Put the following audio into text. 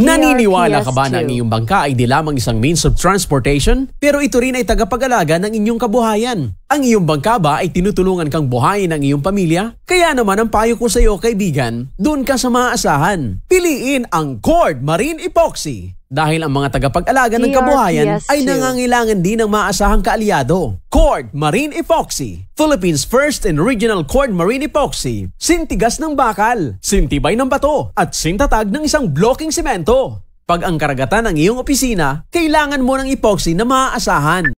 Naniniwala ka ba na ang PRPS2? iyong bangka ay di lamang isang means of transportation? Pero ito rin ay tagapag-alaga ng inyong kabuhayan. Ang iyong bangka ba ay tinutulungan kang buhayin ng iyong pamilya? Kaya naman ang payo ko sa iyo kaibigan, doon ka sa maaasahan. Piliin ang Cord Marine Epoxy. Dahil ang mga tagapag-alaga ng kabuhayan PRPS2. ay nangangailangan din ng maasahang kaalyado. Cord Marine Epoxy. Philippines first and original Cord Marine Epoxy. Sintigas ng bakal, sintibay ng bato, at sintatag ng isang blocking semento. Pag ang karagatan ng iyong opisina, kailangan mo ng epoxy na maaasahan.